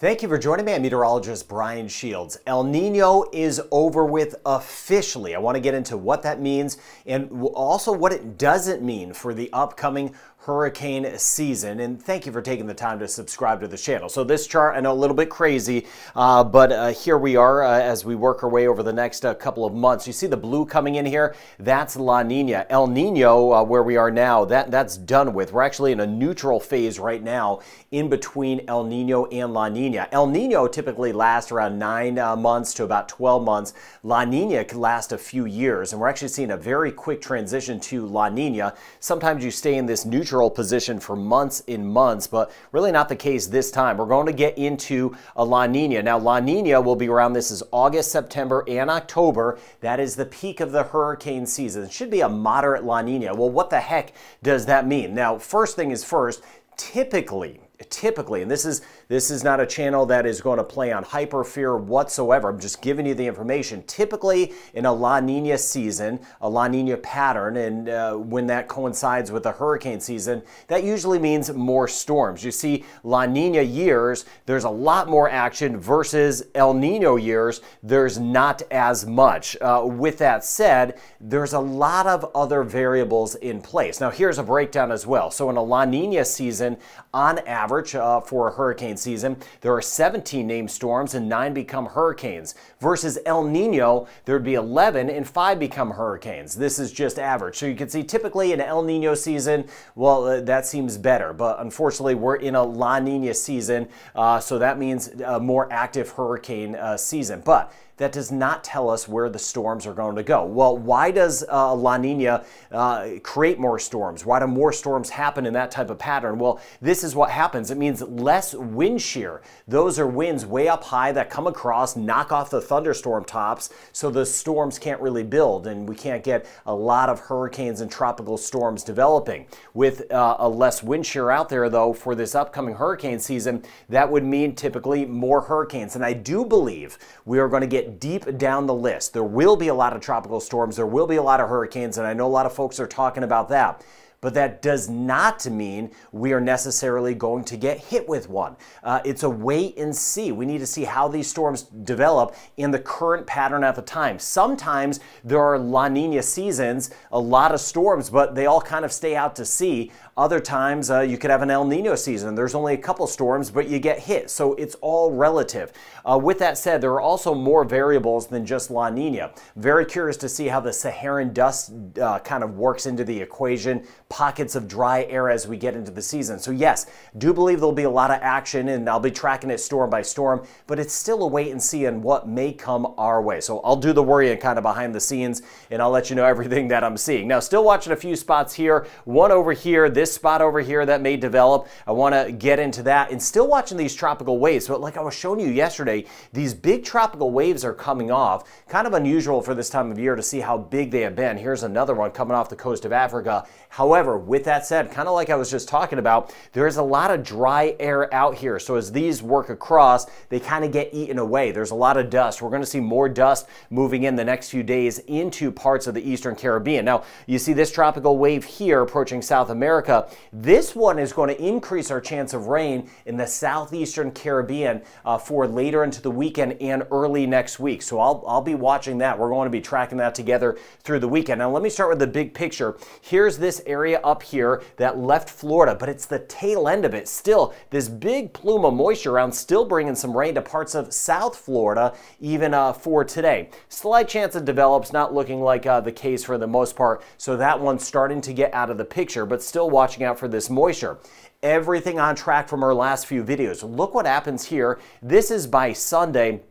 Thank you for joining me. I'm meteorologist Brian Shields. El Nino is over with officially. I want to get into what that means and also what it doesn't mean for the upcoming hurricane season. And thank you for taking the time to subscribe to the channel. So this chart, I know a little bit crazy, uh, but uh, here we are uh, as we work our way over the next uh, couple of months. You see the blue coming in here? That's La Nina. El Nino, uh, where we are now, that, that's done with. We're actually in a neutral phase right now in between El Nino and La Nina. El Nino typically lasts around nine uh, months to about 12 months. La Nina can last a few years, and we're actually seeing a very quick transition to La Nina. Sometimes you stay in this neutral neutral position for months in months, but really not the case this time. We're going to get into a La Nina. Now, La Nina will be around this is August, September, and October. That is the peak of the hurricane season. It should be a moderate La Nina. Well, what the heck does that mean? Now, first thing is first, typically, typically, and this is this is not a channel that is going to play on hyper fear whatsoever. I'm just giving you the information. Typically, in a La Nina season, a La Nina pattern, and uh, when that coincides with the hurricane season, that usually means more storms. You see, La Nina years, there's a lot more action versus El Nino years, there's not as much. Uh, with that said, there's a lot of other variables in place. Now, here's a breakdown as well. So, in a La Nina season, on average, average uh, for a hurricane season. There are 17 named storms and 9 become hurricanes. Versus El Nino, there would be 11 and 5 become hurricanes. This is just average. So you can see typically in El Nino season, well, uh, that seems better. But unfortunately, we're in a La Nina season, uh, so that means a more active hurricane uh, season. But that does not tell us where the storms are going to go. Well, why does uh, La Nina uh, create more storms? Why do more storms happen in that type of pattern? Well, this is what happens. It means less wind shear. Those are winds way up high that come across, knock off the thunderstorm tops, so the storms can't really build, and we can't get a lot of hurricanes and tropical storms developing. With uh, a less wind shear out there, though, for this upcoming hurricane season, that would mean typically more hurricanes. And I do believe we are going to get deep down the list. There will be a lot of tropical storms, there will be a lot of hurricanes, and I know a lot of folks are talking about that but that does not mean we are necessarily going to get hit with one. Uh, it's a wait and see. We need to see how these storms develop in the current pattern at the time. Sometimes there are La Nina seasons, a lot of storms, but they all kind of stay out to sea. Other times uh, you could have an El Nino season. There's only a couple storms, but you get hit. So it's all relative. Uh, with that said, there are also more variables than just La Nina. Very curious to see how the Saharan dust uh, kind of works into the equation pockets of dry air as we get into the season. So yes, do believe there'll be a lot of action and I'll be tracking it storm by storm, but it's still a wait and see on what may come our way. So I'll do the worrying kind of behind the scenes and I'll let you know everything that I'm seeing. Now, still watching a few spots here, one over here, this spot over here that may develop. I want to get into that and still watching these tropical waves. But like I was showing you yesterday, these big tropical waves are coming off. Kind of unusual for this time of year to see how big they have been. Here's another one coming off the coast of Africa. However, However, with that said, kind of like I was just talking about, there is a lot of dry air out here. So as these work across, they kind of get eaten away. There's a lot of dust. We're going to see more dust moving in the next few days into parts of the Eastern Caribbean. Now, you see this tropical wave here approaching South America. This one is going to increase our chance of rain in the Southeastern Caribbean uh, for later into the weekend and early next week. So I'll, I'll be watching that. We're going to be tracking that together through the weekend. Now, let me start with the big picture. Here's this area area up here that left Florida, but it's the tail end of it. Still, this big plume of moisture around still bringing some rain to parts of South Florida, even uh, for today. Slight chance it develops, not looking like uh, the case for the most part. So that one's starting to get out of the picture, but still watching out for this moisture everything on track from our last few videos. Look what happens here. This is by Sunday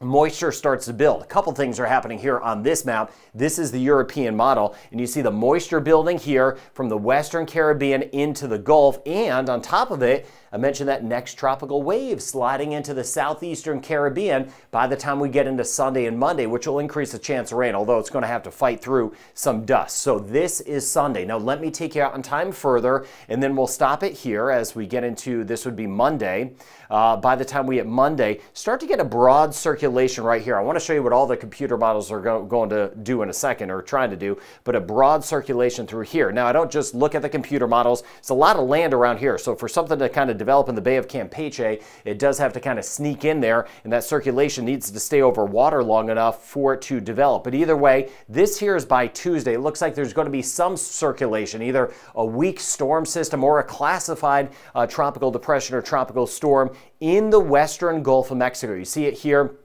moisture starts to build. A couple things are happening here on this map. This is the European model, and you see the moisture building here from the Western Caribbean into the Gulf, and on top of it, I mentioned that next tropical wave sliding into the southeastern Caribbean by the time we get into Sunday and Monday, which will increase the chance of rain, although it's going to have to fight through some dust. So this is Sunday. Now let me take you out in time further, and then we'll stop it here as we get into, this would be Monday. Uh, by the time we hit Monday, start to get a broad circulation right here. I want to show you what all the computer models are go going to do in a second, or trying to do, but a broad circulation through here. Now I don't just look at the computer models. It's a lot of land around here, so for something to kind of develop in the Bay of Campeche. It does have to kind of sneak in there, and that circulation needs to stay over water long enough for it to develop. But either way, this here is by Tuesday. It looks like there's going to be some circulation, either a weak storm system or a classified uh, tropical depression or tropical storm in the western Gulf of Mexico. You see it here.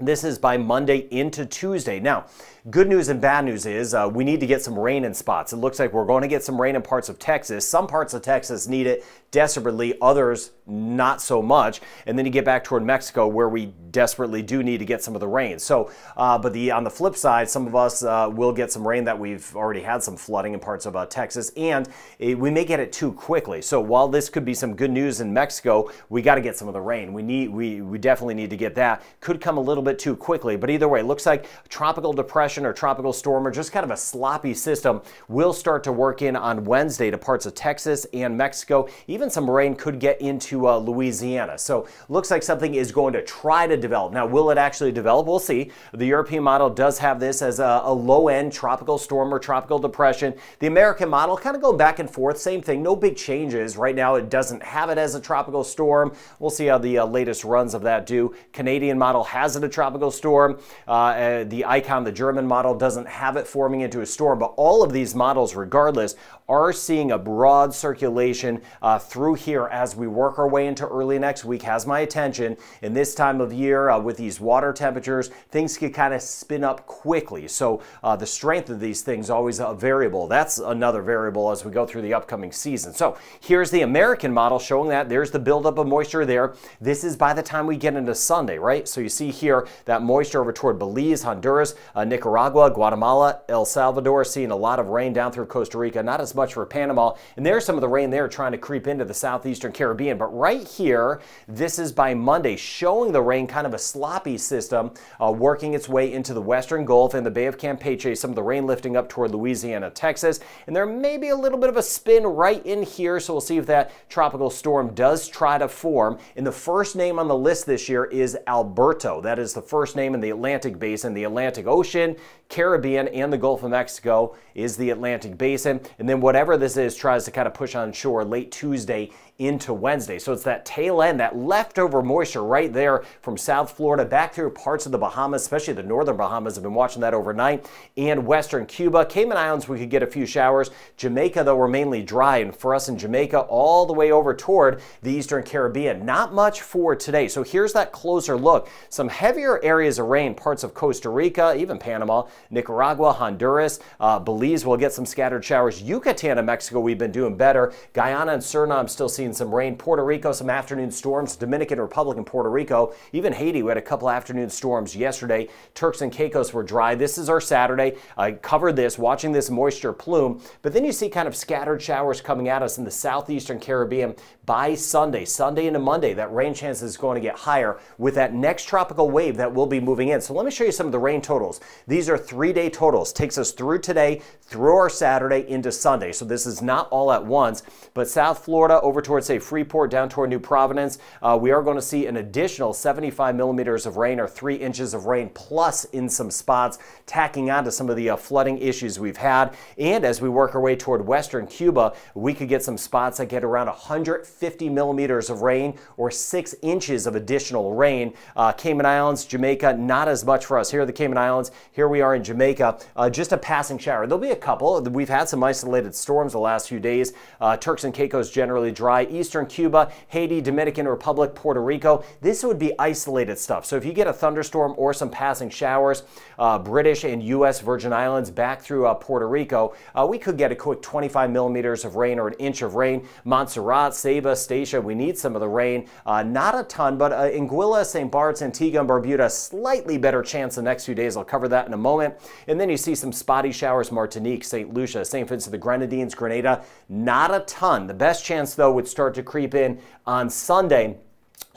This is by Monday into Tuesday. Now, Good news and bad news is uh, we need to get some rain in spots. It looks like we're going to get some rain in parts of Texas. Some parts of Texas need it desperately, others not so much. And then you get back toward Mexico where we desperately do need to get some of the rain. So, uh, but the on the flip side, some of us uh, will get some rain that we've already had some flooding in parts of uh, Texas, and it, we may get it too quickly. So while this could be some good news in Mexico, we got to get some of the rain. We need, we we definitely need to get that. Could come a little bit too quickly, but either way, it looks like tropical depression or tropical storm or just kind of a sloppy system will start to work in on Wednesday to parts of Texas and Mexico. Even some rain could get into uh, Louisiana. So looks like something is going to try to develop. Now, will it actually develop? We'll see. The European model does have this as a, a low-end tropical storm or tropical depression. The American model kind of going back and forth. Same thing. No big changes. Right now, it doesn't have it as a tropical storm. We'll see how the uh, latest runs of that do. Canadian model has it a tropical storm. Uh, uh the Icon, the German model, doesn't have it forming into a storm. But all of these models, regardless, are seeing a broad circulation uh, through here as we work our way into early next week. Has my attention. In this time of year, uh, with these water temperatures, things can kind of spin up quickly. So uh, the strength of these things always a variable. That's another variable as we go through the upcoming season. So here's the American model showing that there's the buildup of moisture there. This is by the time we get into Sunday, right? So you see here that moisture over toward Belize, Honduras, uh, Nicaragua, Guatemala, El Salvador, seeing a lot of rain down through Costa Rica. Not much for Panama. And there's some of the rain there trying to creep into the southeastern Caribbean. But right here, this is by Monday, showing the rain kind of a sloppy system uh, working its way into the western Gulf and the Bay of Campeche. Some of the rain lifting up toward Louisiana, Texas. And there may be a little bit of a spin right in here. So we'll see if that tropical storm does try to form. And the first name on the list this year is Alberto. That is the first name in the Atlantic Basin, the Atlantic Ocean, Caribbean, and the Gulf of Mexico is the Atlantic Basin. And then whatever this is tries to kind of push on shore late Tuesday into Wednesday. So it's that tail end, that leftover moisture right there from South Florida back through parts of the Bahamas, especially the northern Bahamas. I've been watching that overnight. And western Cuba. Cayman Islands, we could get a few showers. Jamaica, though, we're mainly dry. And for us in Jamaica, all the way over toward the eastern Caribbean. Not much for today. So here's that closer look. Some heavier areas of rain, parts of Costa Rica, even Panama, Nicaragua, Honduras, uh, Belize will get some scattered showers. Yucatan and Mexico, we've been doing better. Guyana and Suriname still seeing some rain. Puerto Rico, some afternoon storms. Dominican Republic and Puerto Rico. Even Haiti, we had a couple afternoon storms yesterday. Turks and Caicos were dry. This is our Saturday. I covered this, watching this moisture plume. But then you see kind of scattered showers coming at us in the southeastern Caribbean by Sunday. Sunday into Monday, that rain chance is going to get higher with that next tropical wave that will be moving in. So let me show you some of the rain totals. These are three-day totals. Takes us through today, through our Saturday into Sunday. So this is not all at once, but South Florida over towards, say, Freeport, down toward New Providence, uh, we are going to see an additional 75 millimeters of rain or three inches of rain plus in some spots, tacking on to some of the uh, flooding issues we've had. And as we work our way toward western Cuba, we could get some spots that get around 150 millimeters of rain or six inches of additional rain. Uh, Cayman Islands, Jamaica, not as much for us. Here are the Cayman Islands. Here we are in Jamaica. Uh, just a passing shower. There'll be a couple. We've had some isolated storms the last few days. Uh, Turks and Caicos generally dry. Eastern Cuba, Haiti, Dominican Republic, Puerto Rico. This would be isolated stuff. So if you get a thunderstorm or some passing showers, uh, British and U.S. Virgin Islands back through uh, Puerto Rico, uh, we could get a quick 25 millimeters of rain or an inch of rain. Montserrat, Saba, Statia, we need some of the rain. Uh, not a ton, but uh, Anguilla, St. Bart's, Antigua, and Barbuda, slightly better chance the next few days. I'll cover that in a moment. And then you see some spotty showers, Martinique, St. Lucia, St. Vincent the Grenadines, Grenada. Not a ton. The best chance, though, would start to creep in on Sunday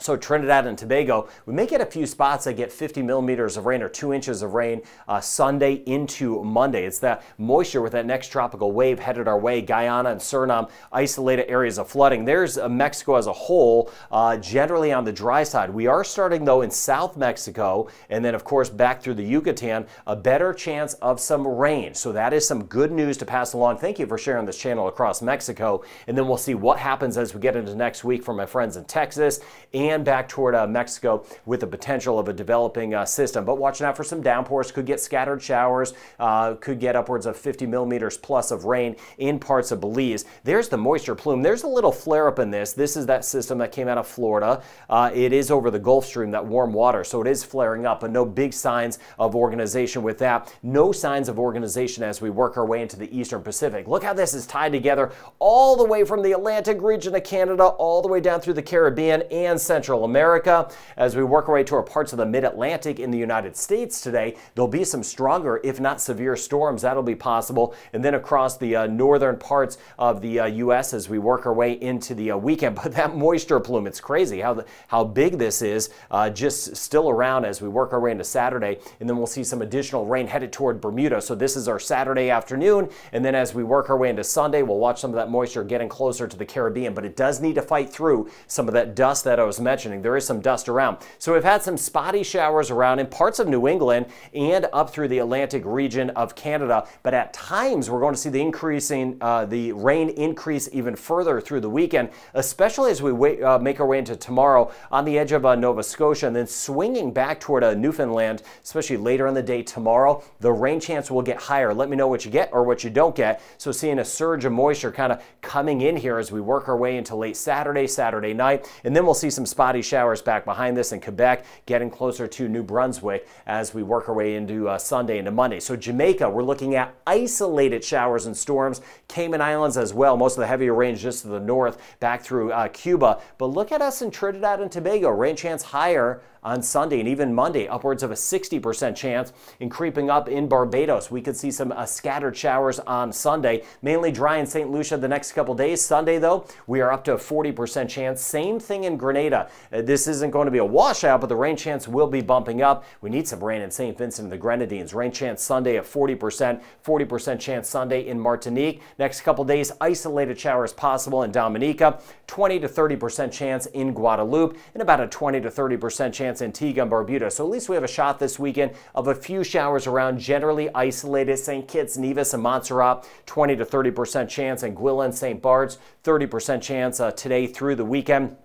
So Trinidad and Tobago, we may get a few spots that get 50 millimeters of rain or two inches of rain uh, Sunday into Monday. It's that moisture with that next tropical wave headed our way. Guyana and Suriname, isolated areas of flooding. There's uh, Mexico as a whole, uh, generally on the dry side. We are starting though in South Mexico and then of course back through the Yucatan, a better chance of some rain. So that is some good news to pass along. Thank you for sharing this channel across Mexico. And then we'll see what happens as we get into next week from my friends in Texas and and back toward uh, Mexico with the potential of a developing uh, system. But watching out for some downpours, could get scattered showers, uh, could get upwards of 50 millimeters plus of rain in parts of Belize. There's the moisture plume. There's a little flare up in this. This is that system that came out of Florida. Uh, it is over the Gulf Stream, that warm water, so it is flaring up, but no big signs of organization with that. No signs of organization as we work our way into the Eastern Pacific. Look how this is tied together all the way from the Atlantic region of Canada all the way down through the Caribbean and Central Central America. As we work our way toward parts of the mid-Atlantic in the United States today, there'll be some stronger, if not severe storms. That'll be possible. And then across the uh, northern parts of the uh, U.S. as we work our way into the uh, weekend. But that moisture plume, it's crazy how, the, how big this is uh, just still around as we work our way into Saturday. And then we'll see some additional rain headed toward Bermuda. So this is our Saturday afternoon. And then as we work our way into Sunday, we'll watch some of that moisture getting closer to the Caribbean. But it does need to fight through some of that dust that I was mentioning. Mentioning, there is some dust around. So we've had some spotty showers around in parts of New England and up through the Atlantic region of Canada. But at times, we're going to see the increasing, uh, the rain increase even further through the weekend, especially as we wait, uh, make our way into tomorrow on the edge of uh, Nova Scotia and then swinging back toward uh, Newfoundland, especially later in the day tomorrow. The rain chance will get higher. Let me know what you get or what you don't get. So seeing a surge of moisture kind of coming in here as we work our way into late Saturday, Saturday night, and then we'll see some spotty showers back behind this in Quebec, getting closer to New Brunswick as we work our way into uh, Sunday into Monday. So Jamaica, we're looking at isolated showers and storms. Cayman Islands as well, most of the heavier rain just to the north, back through uh, Cuba. But look at us in Trinidad and Tobago, rain chance higher on Sunday and even Monday, upwards of a 60% chance. And creeping up in Barbados, we could see some uh, scattered showers on Sunday, mainly dry in St. Lucia the next couple days. Sunday, though, we are up to a 40% chance. Same thing in Grenada. Uh, this isn't going to be a washout, but the rain chance will be bumping up. We need some rain in St. Vincent and the Grenadines. Rain chance Sunday at 40%, 40% chance Sunday in Martinique. Next couple days, isolated showers possible in Dominica, 20 to 30% chance in Guadeloupe, and about a 20 to 30% chance chance Antigua and Barbuda. So at least we have a shot this weekend of a few showers around, generally isolated. St. Kitts, Nevis, and Montserrat, 20 to 30% chance. And Anguilla St. Bart's, 30% chance uh, today through the weekend.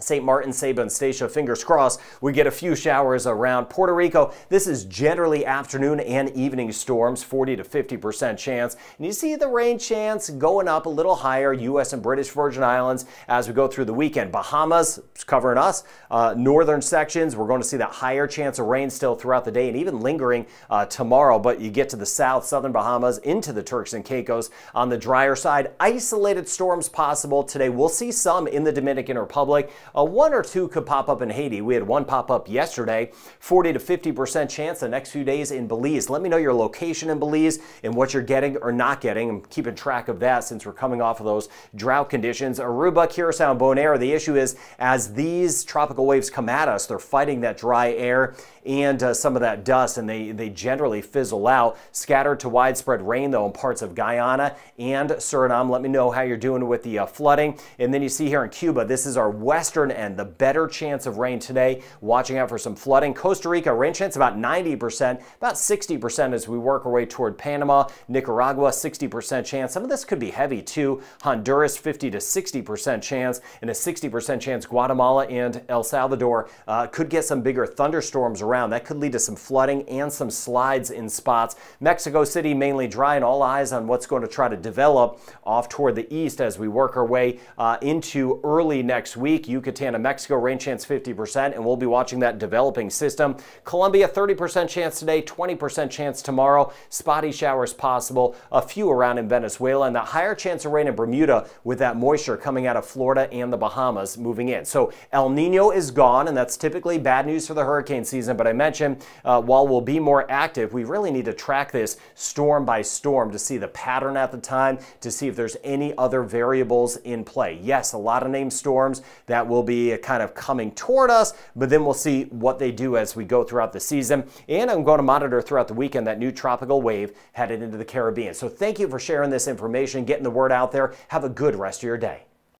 St. Martin, Saba, and Statia, fingers crossed, we get a few showers around Puerto Rico. This is generally afternoon and evening storms, 40 to 50% chance. And you see the rain chance going up a little higher, U.S. and British Virgin Islands as we go through the weekend. Bahamas covering us. Uh, northern sections, we're going to see that higher chance of rain still throughout the day and even lingering uh, tomorrow. But you get to the south, southern Bahamas, into the Turks and Caicos. On the drier side, isolated storms possible today. We'll see some in the Dominican Republic. A one or two could pop up in Haiti. We had one pop up yesterday. 40 to 50% chance the next few days in Belize. Let me know your location in Belize and what you're getting or not getting. I'm keeping track of that since we're coming off of those drought conditions. Aruba, Curacao, and Bonaire. The issue is as these tropical waves come at us, they're fighting that dry air and uh, some of that dust, and they, they generally fizzle out. Scattered to widespread rain, though, in parts of Guyana and Suriname. Let me know how you're doing with the uh, flooding. And then you see here in Cuba, this is our western end, the better chance of rain today. Watching out for some flooding. Costa Rica, rain chance about 90%, about 60% as we work our way toward Panama. Nicaragua, 60% chance. Some of this could be heavy, too. Honduras, 50 to 60% chance, and a 60% chance Guatemala and El Salvador uh, could get some bigger thunderstorms around. That could lead to some flooding and some slides in spots. Mexico City mainly dry and all eyes on what's going to try to develop off toward the east as we work our way uh, into early next week. Yucatan and Mexico rain chance 50% and we'll be watching that developing system. Colombia 30% chance today, 20% chance tomorrow. Spotty showers possible, a few around in Venezuela and the higher chance of rain in Bermuda with that moisture coming out of Florida and the Bahamas moving in. So El Nino is gone and that's typically bad news for the hurricane season but I mentioned uh, while we'll be more active, we really need to track this storm by storm to see the pattern at the time, to see if there's any other variables in play. Yes, a lot of named storms that will will be kind of coming toward us, but then we'll see what they do as we go throughout the season. And I'm going to monitor throughout the weekend that new tropical wave headed into the Caribbean. So thank you for sharing this information, getting the word out there. Have a good rest of your day.